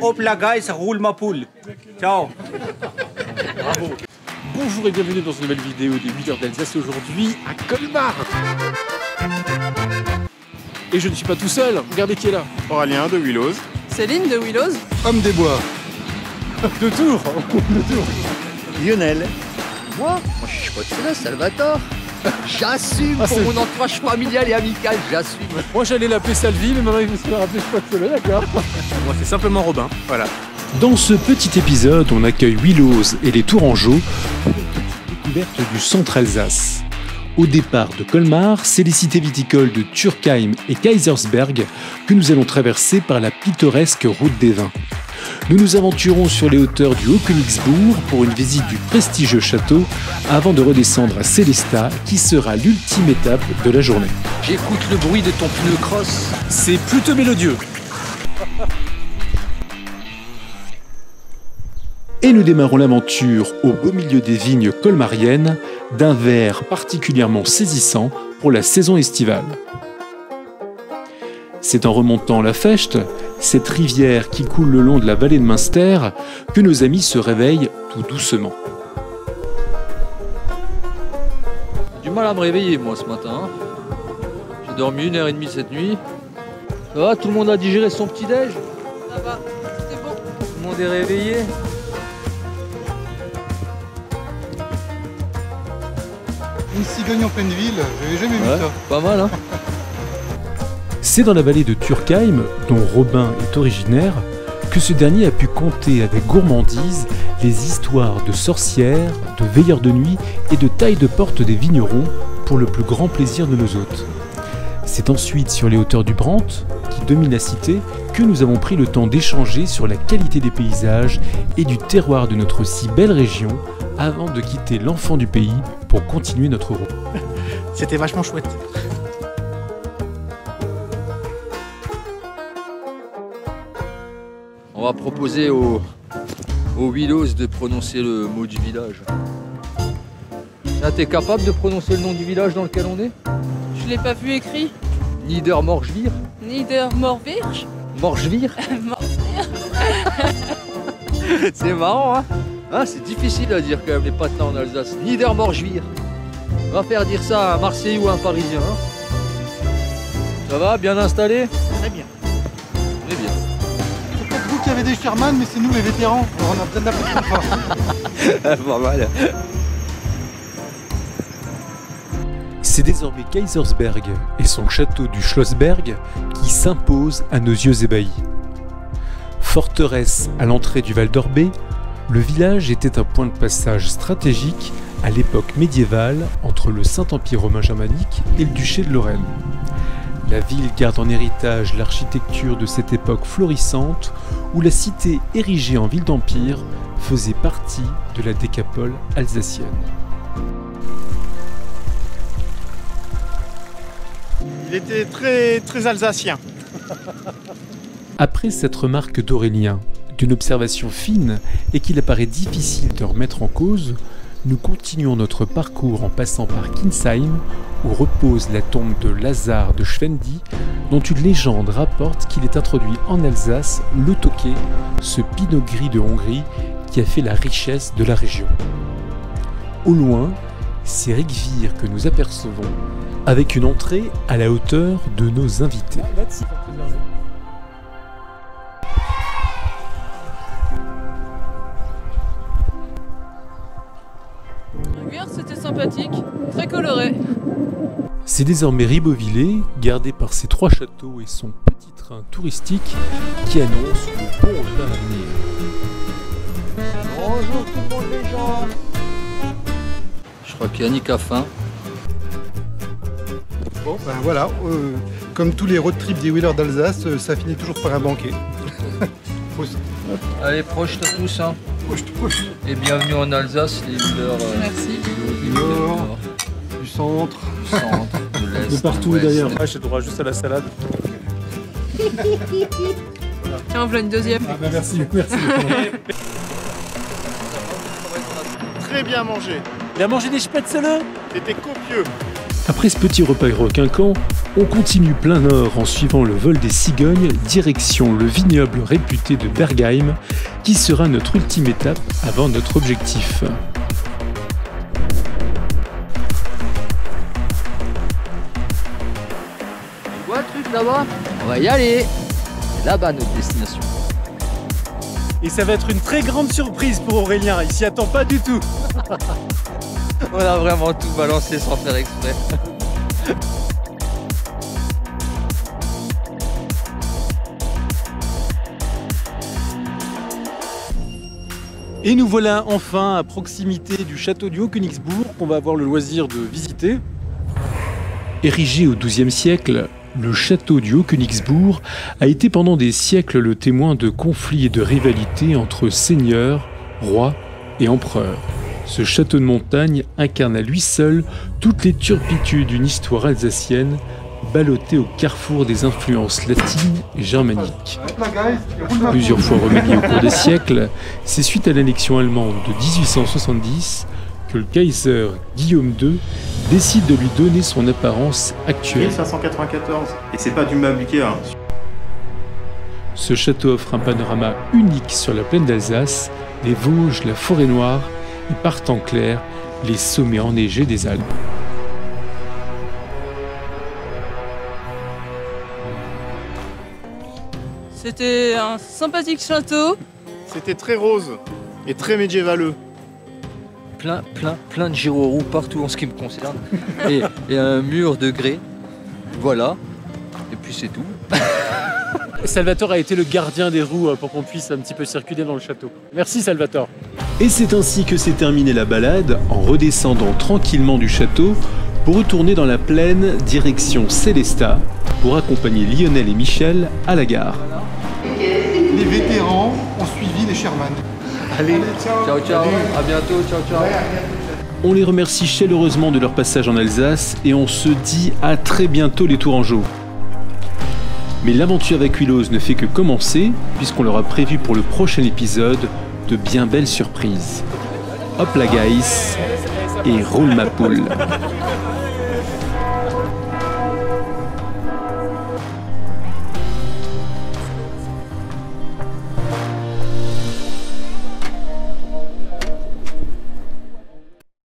Hop la guys, roule ma poule. Ciao. Bonjour et bienvenue dans une nouvelle vidéo des 8 heures d'Alsace aujourd'hui à Colmar. Et je ne suis pas tout seul, regardez qui est là. Aurélien de Willows. Céline de Willows. Homme des bois. De Tours De Tours Lionel. Moi Moi je suis pas de là, Salvatore. J'assume Ah, pour c'est- mon entourage familial et amical, j'assume. Moi j'allais l'appeler Salvi, mais maintenant il me suis rappelé, je seul, d'accord Moi c'est simplement Robin. Voilà. Dans ce petit épisode, on accueille Willows et les Tourangeaux pour une petite découverte du centre Alsace. Au départ de Colmar, c'est les cités viticoles de Turkheim et Kaisersberg que nous allons traverser par la pittoresque route des vins. Nous nous aventurons sur les hauteurs du Haut-Königsbourg pour une visite du prestigieux château avant de redescendre à Célestat qui sera l'ultime étape de la journée. J'écoute le bruit de ton pneu cross. C'est plutôt mélodieux. Et nous démarrons l'aventure au beau milieu des vignes colmariennes d'un verre particulièrement saisissant pour la saison estivale. C'est en remontant la Fechte, cette rivière qui coule le long de la vallée de Münster, que nos amis se réveillent tout doucement. du mal à me réveiller moi ce matin. hein. J'ai dormi une heure et demie cette nuit. Ça va, tout le monde a digéré son petit déj? Ça va, c'est bon. Tout le monde est réveillé Une cigogne en pleine ville, j'avais jamais vu Ouais. ça. Pas mal hein C'est dans la vallée de Turkheim, dont Robin est originaire, que ce dernier a pu compter avec gourmandise les histoires de sorcières, de veilleurs de nuit et de taille de porte des vignerons pour le plus grand plaisir de nos hôtes. C'est ensuite sur les hauteurs du Brandt, qui domine la cité, que nous avons pris le temps d'échanger sur la qualité des paysages et du terroir de notre si belle région avant de quitter l'enfant du pays pour continuer notre route. C'était vachement chouette. On va proposer aux, aux Willows de prononcer le mot du village. Là, t'es capable de prononcer le nom du village dans lequel on est? Je l'ai pas vu écrit. Niedermorschwir Niedermorvirch. Morschwir C'est marrant, hein? Hein, C'est difficile à dire quand même les patins en Alsace. Niedermorschwir. On va faire dire ça à un Marseillais ou à un Parisien. hein? ça va, bien installé? Très bien. Des Sherman, mais c'est nous les vétérans. Alors on a besoin d'appeler ça. Pas mal. C'est désormais Kaisersberg et son château du Schlossberg qui s'imposent à nos yeux ébahis. Forteresse à l'entrée du Val d'Orbé, le village était un point de passage stratégique à l'époque médiévale entre le Saint-Empire romain germanique et le duché de Lorraine. La ville garde en héritage l'architecture de cette époque florissante où la cité érigée en ville d'empire faisait partie de la décapole alsacienne. Il était très, très alsacien. Après cette remarque d'Aurélien, d'une observation fine et qu'il apparaît difficile de remettre en cause, nous continuons notre parcours en passant par Kinsheim, où repose la tombe de Lazare de Schwendi, dont une légende rapporte qu'il est introduit en Alsace le toquet, ce pinot gris de Hongrie qui a fait la richesse de la région. Au loin, c'est Rigvir que nous apercevons, avec une entrée à la hauteur de nos invités. Sympathique. Très coloré. C'est désormais Ribeauvillé, gardé par ses trois châteaux et son petit train touristique, qui annonce le bon à venir. Bonjour tout le monde les gens Je crois qu'Yannick a faim. Bon, ben voilà. euh, comme tous les road trips des wheelers d'Alsace, euh, ça finit toujours par un banquet. Allez, proche de tous hein. Et bienvenue en Alsace, les leaders euh, Merci. du Du Nord. Nord, Du centre. du centre, de l'Est. De partout, d'ailleurs. Ah, j'ai droit juste à la salade. Tiens, voilà une deuxième. Ah bah merci, merci. Très bien mangé. Il a mangé des spätzle C'était copieux. Après ce petit repas requinquant, On continue plein nord en suivant le vol des cigognes, direction le vignoble réputé de Bergheim, qui sera notre ultime étape avant notre objectif. Tu vois le truc là-bas? On va y aller. C'est là-bas notre destination. Et ça va être une très grande surprise pour Aurélien, il s'y attend pas du tout. On a vraiment tout balancé sans faire exprès. Et nous voilà enfin à proximité du château du Haut-Königsbourg qu'on va avoir le loisir de visiter. Érigé au XIIe siècle, le château du Haut-Königsbourg a été pendant des siècles le témoin de conflits et de rivalités entre seigneurs, rois et empereurs. Ce château de montagne incarne à lui seul toutes les turpitudes d'une histoire alsacienne ballottée au carrefour des influences latines et germaniques. Plusieurs fois remédié au cours des siècles, c'est suite à l'annexion allemande de 1870 que le Kaiser Guillaume II décide de lui donner son apparence actuelle. 1594. Et c'est pas du hein. Ce château offre un panorama unique sur la plaine d'Alsace, les Vosges, la forêt noire et par temps clair, les sommets enneigés des Alpes. C'était un sympathique château. C'était très rose et très médiévaleux. Plein, plein, plein de gyros roux partout en ce qui me concerne. Et, et un mur de grès. Voilà. Et puis c'est tout. Salvatore a été le gardien des roues euh, pour qu'on puisse un petit peu circuler dans le château. Merci Salvatore. Et c'est ainsi que s'est terminée la balade en redescendant tranquillement du château pour retourner dans la plaine direction Célestat pour accompagner Lionel et Michel à la gare. Les vétérans ont suivi les Sherman. Allez, Ciao, ciao. À bientôt. Ciao, ciao. On les remercie chaleureusement de leur passage en Alsace et on se dit à très bientôt les Tourangeaux. Mais l'aventure avec Willows ne fait que commencer puisqu'on leur a prévu pour le prochain épisode de bien belles surprises. Hop la guys et roule ma poule.